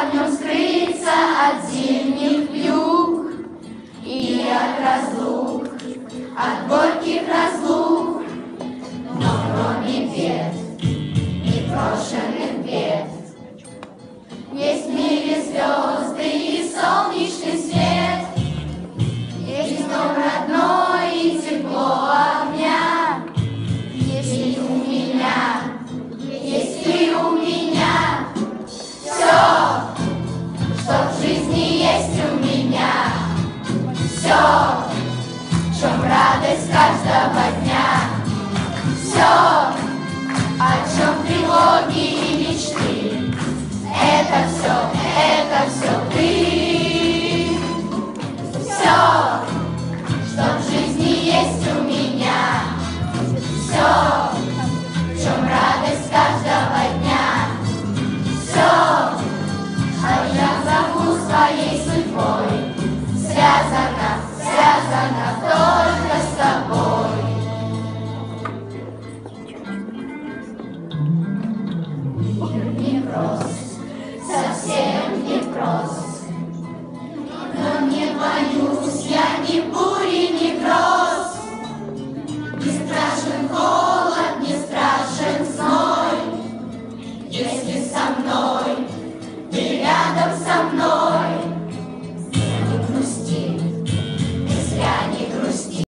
в нем скрыться от зимних плюк и от разлук, от горьких разлук. Но кроме бед, непрошенных бед, есть в мире звезд. боюсь я ни бури, ни гроз. Не страшен холод, не страшен зной, Если со мной, ты рядом со мной.